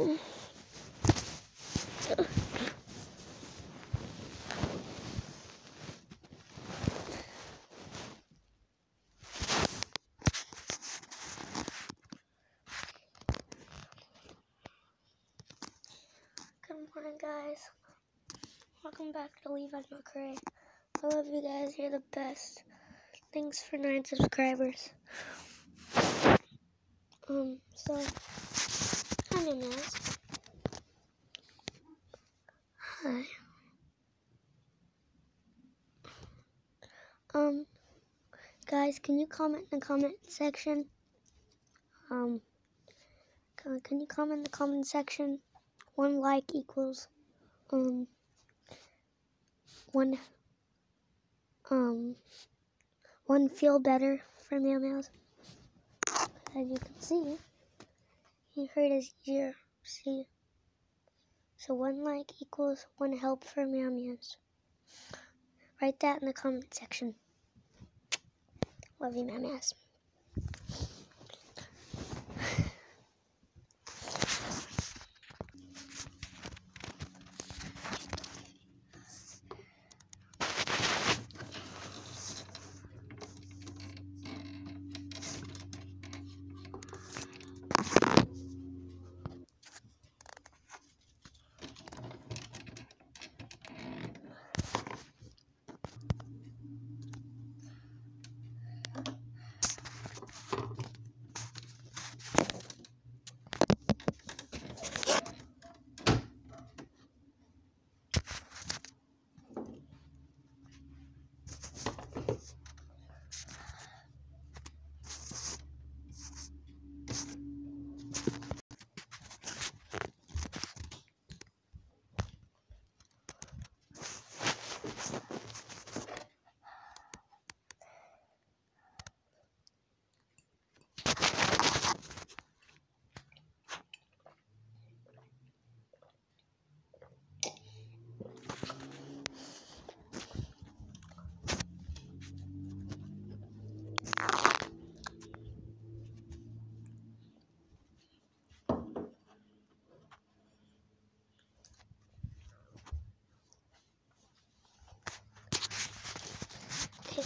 Good morning, guys. Welcome back to Levi's McCray. I love you guys. You're the best. Thanks for nine subscribers. Um, so, hi, Nanas. Hi. Um, guys, can you comment in the comment section? Um, can can you comment in the comment section? One like equals, um, one, um, one feel better for meow meows. As you can see, he hurt his ear. See? So one like equals one help for meows. Write that in the comment section. Love you, meow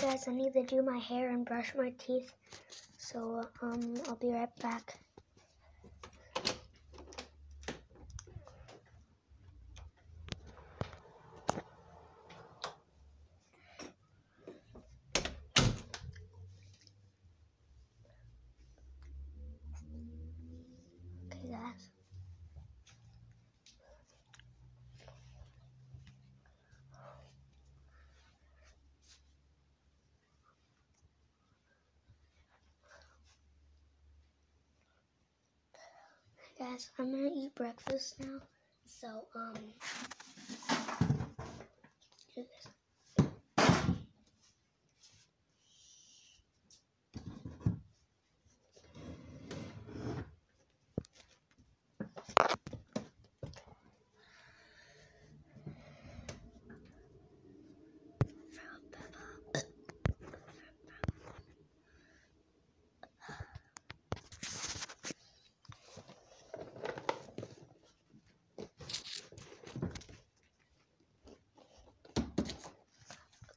guys, I need to do my hair and brush my teeth. So, um, I'll be right back. Okay, guys. Guys, I'm gonna eat breakfast now. So, um,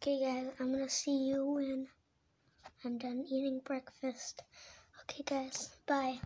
Okay, guys, I'm gonna see you when I'm done eating breakfast. Okay, guys, bye.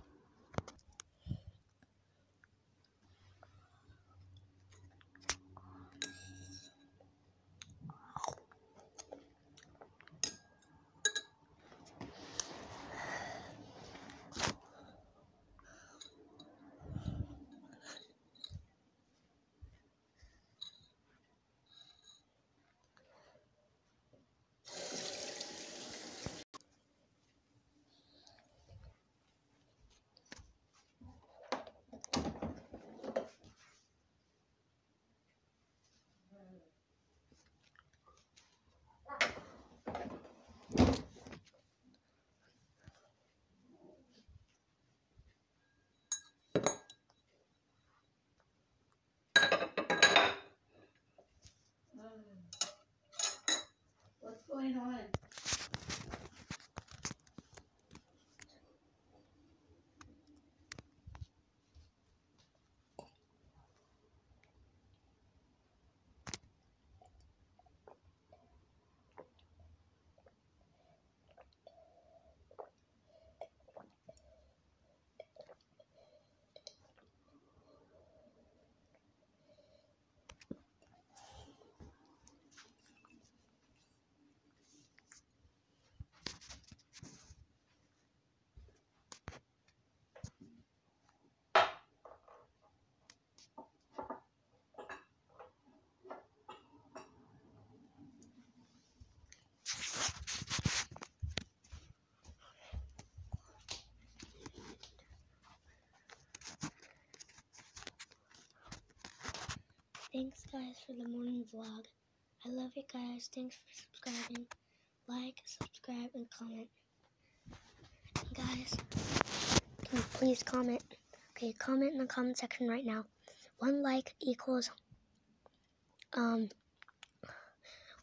Going on? Guys for the morning vlog. I love you guys. Thanks for subscribing. Like, subscribe, and comment. And guys, please comment? Okay, comment in the comment section right now. One like equals um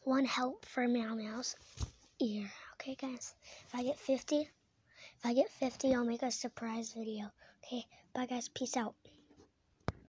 one help for Meow Meow's ear. Okay, guys. If I get 50, if I get 50, I'll make a surprise video. Okay, bye guys. Peace out.